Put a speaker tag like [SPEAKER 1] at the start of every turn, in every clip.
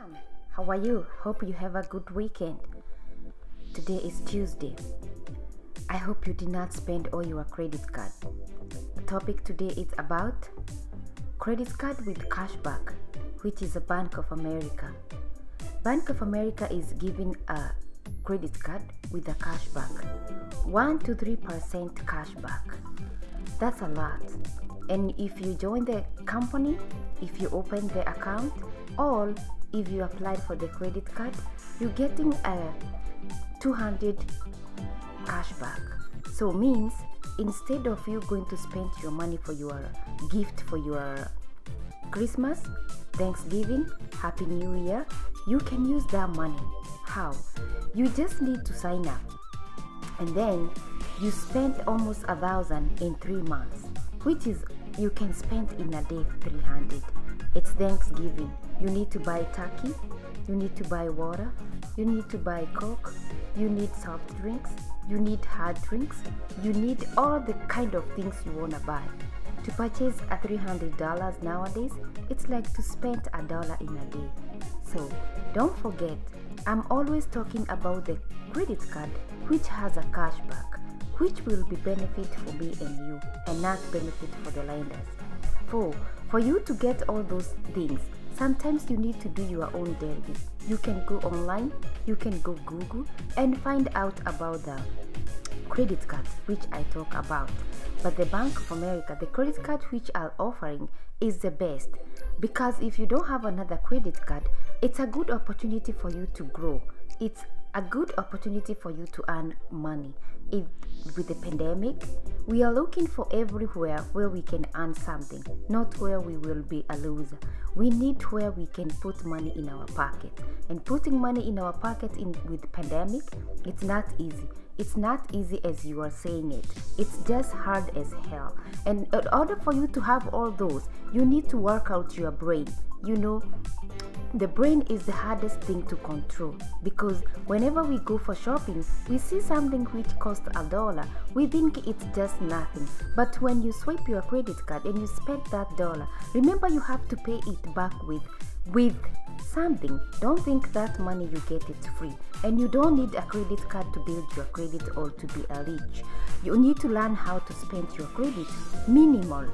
[SPEAKER 1] Welcome. How are you? Hope you have a good weekend. Today is Tuesday. I hope you did not spend all your credit card. The topic today is about credit card with cashback, which is a Bank of America. Bank of America is giving a credit card with a cashback 1 to 3% cashback. That's a lot. And if you join the company, if you open the account, or if you apply for the credit card, you're getting a 200 cashback. So means instead of you going to spend your money for your gift for your Christmas, Thanksgiving, Happy New Year, you can use that money. How? You just need to sign up. And then you spend almost a thousand in three months, which is you can spend in a day 300. It's Thanksgiving. You need to buy turkey, you need to buy water, you need to buy coke, you need soft drinks, you need hard drinks, you need all the kind of things you want to buy. To purchase a $300 nowadays, it's like to spend a dollar in a day. So don't forget, I'm always talking about the credit card which has a cashback, which will be benefit for me and you and not benefit for the lenders. For, for you to get all those things, sometimes you need to do your own diligence. You can go online, you can go Google and find out about the credit cards which I talk about. But the Bank of America, the credit card which are offering is the best because if you don't have another credit card, it's a good opportunity for you to grow. It's a good opportunity for you to earn money. If, with the pandemic, we are looking for everywhere where we can earn something, not where we will be a loser. We need where we can put money in our pocket. And putting money in our pocket in with pandemic, it's not easy. It's not easy as you are saying it. It's just hard as hell. And in order for you to have all those, you need to work out your brain. You know, the brain is the hardest thing to control because whenever we go for shopping, we see something which costs a dollar. We think it's just nothing. But when you swipe your credit card and you spend that dollar, remember you have to pay it back with with something. Don't think that money you get it free. And you don't need a credit card to build your credit or to be a rich. You need to learn how to spend your credit minimal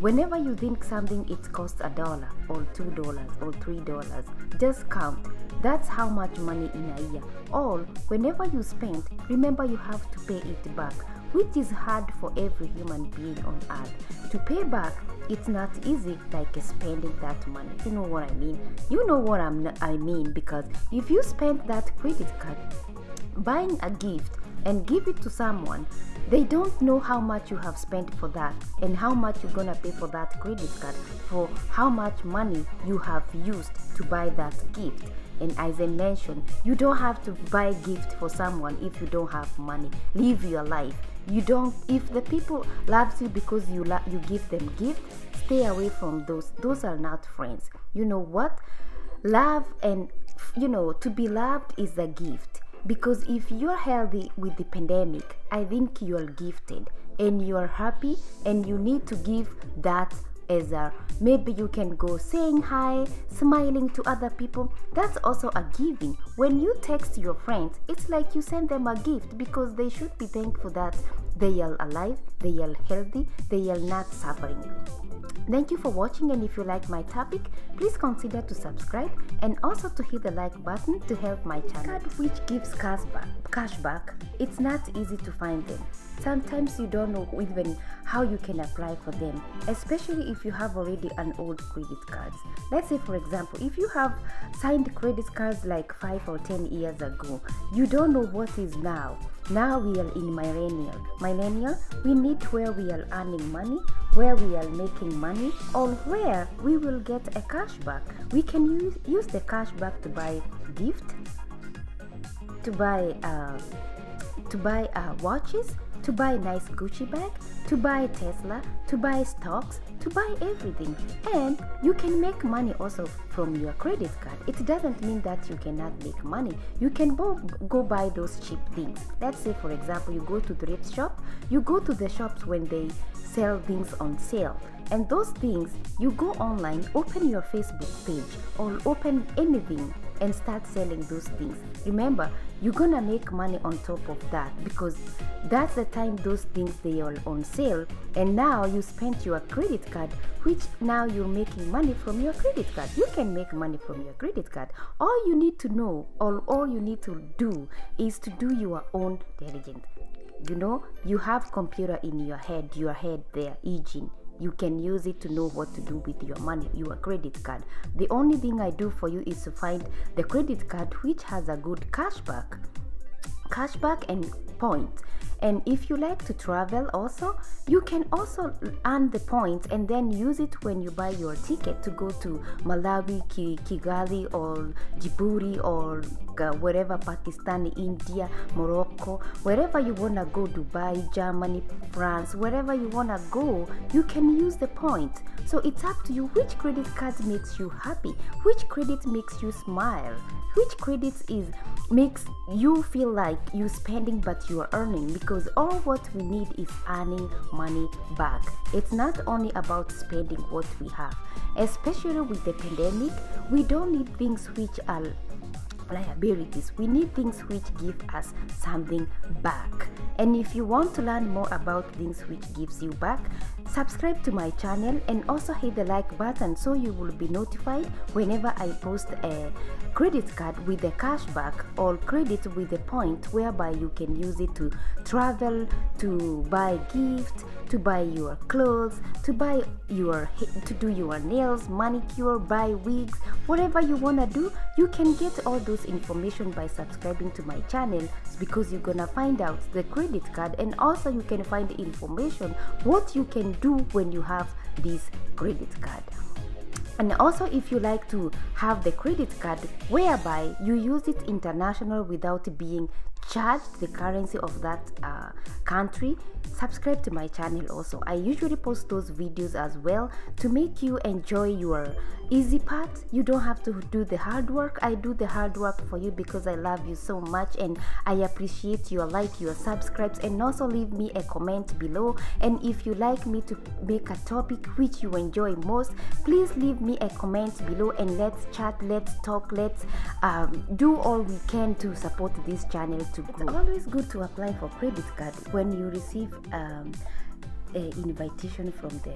[SPEAKER 1] Whenever you think something it costs a dollar or two dollars or three dollars, just count. That's how much money in a year. Or whenever you spend, remember you have to pay it back, which is hard for every human being on earth. To pay back, it's not easy like spending that money. You know what I mean? You know what I'm, I mean because if you spend that credit card buying a gift and give it to someone, they don't know how much you have spent for that and how much you're gonna pay for that credit card for how much money you have used to buy that gift. And as i mentioned you don't have to buy gift for someone if you don't have money. Live your life. You don't if the people loves you because you you give them gift stay away from those those are not friends. You know what? Love and you know to be loved is a gift because if you're healthy with the pandemic i think you're gifted and you're happy and you need to give that as a maybe you can go saying hi smiling to other people. That's also a giving. When you text your friends it's like you send them a gift because they should be thankful that they are alive they are healthy they are not suffering Thank you for watching and if you like my topic, please consider to subscribe and also to hit the like button to help my channel. Which gives cashback. cashback. It's not easy to find them. Sometimes you don't know even how you can apply for them, especially if you have already an old credit cards. Let's say for example, if you have signed credit cards like 5 or 10 years ago, you don't know what is now. Now we are in millennial. Millennial, we need where we are earning money, where we are making money, or where we will get a cashback. We can use, use the cashback to buy gift, to buy uh, to buy uh, watches, to buy a nice Gucci bag, to buy Tesla, to buy stocks, to buy everything. And you can make money also from your credit card. It doesn't mean that you cannot make money. You can go buy those cheap things. Let's say, for example, you go to thrift shop, you go to the shops when they sell things on sale and those things you go online open your facebook page or open anything and start selling those things remember you're gonna make money on top of that because that's the time those things they are on sale. And now you spent your credit card which now you're making money from your credit card. You can make money from your credit card. All you need to know or all you need to do is to do your own diligence. You know you have computer in your head your head there aging you can use it to know what to do with your money your credit card. The only thing i do for you is to find the credit card which has a good cashback cashback and points and if you like to travel also you can also earn the points and then use it when you buy your ticket to go to malawi kigali or djibouti or wherever pakistan india morocco wherever you want to go dubai germany france wherever you want to go you can use the point. So it's up to you which credit card makes you happy which credit makes you smile which credits is makes you feel like you're spending but you are earning. Because all what we need is earning money back. It's not only about spending what we have. Especially with the pandemic we don't need things which are liabilities. We need things which give us something back. And if you want to learn more about things which gives you back subscribe to my channel and also hit the like button so you will be notified whenever i post a credit card with a cashback or credit with a point whereby you can use it to travel to buy gifts to buy your clothes to buy your to do your nails manicure buy wigs whatever you want to do you can get all those information by subscribing to my channel because you're gonna find out the credit card and also you can find information what you can do when you have this credit card. And also if you like to have the credit card whereby you use it international without being charged the currency of that uh, country subscribe to my channel also. I usually post those videos as well to make you enjoy your easy part. You don't have to do the hard work. I do the hard work for you because i love you so much and i appreciate your like your subscribes and also leave me a comment below. And if you like me to make a topic which you enjoy most please leave me a comment below and let's chat let's talk let's um, do all we can to support this channel to grow. it's always good to apply for credit card when you receive um, an invitation from the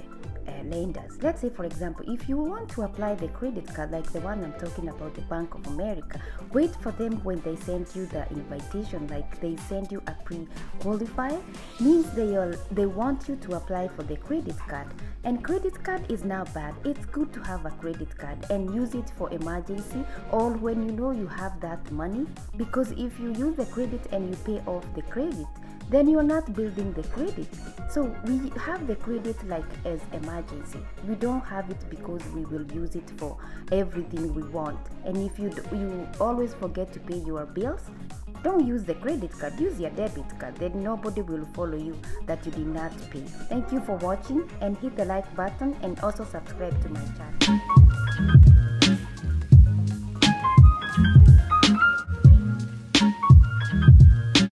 [SPEAKER 1] uh, lenders. Let's say, for example, if you want to apply the credit card, like the one I'm talking about, the Bank of America, wait for them when they send you the invitation, like they send you a pre-qualifier, means they are they want you to apply for the credit card. And credit card is not bad. It's good to have a credit card and use it for emergency or when you know you have that money. Because if you use the credit and you pay off the credit, then you're not building the credit. So we have the credit like as emergency. We don't have it because we will use it for everything we want. And if you you always forget to pay your bills, don't use the credit card, use your debit card. Then nobody will follow you that you did not pay. Thank you for watching and hit the like button and also subscribe to my channel.